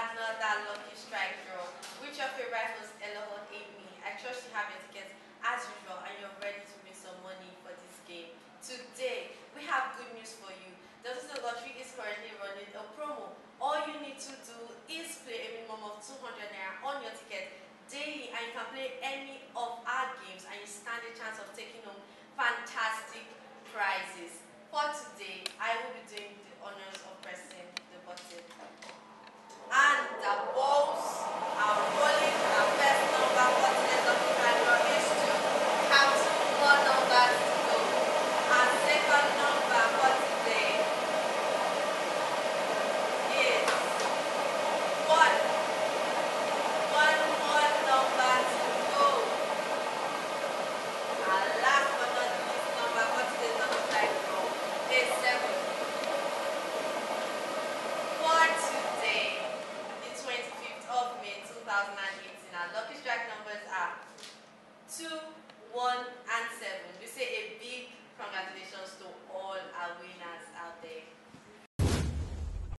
Adler that lucky strike draw. Which of your rivals Elohon gave me? I trust you have your tickets as usual and you're ready to make some money for this game. Today, we have good news for you. The Delta Lottery is currently running a promo. All you need to do is play a minimum of 200 Naira on your ticket daily and you can play any of our games and you stand a chance of taking home fantastic prizes. For today, I will be our lucky strike numbers are 2, 1, and 7. We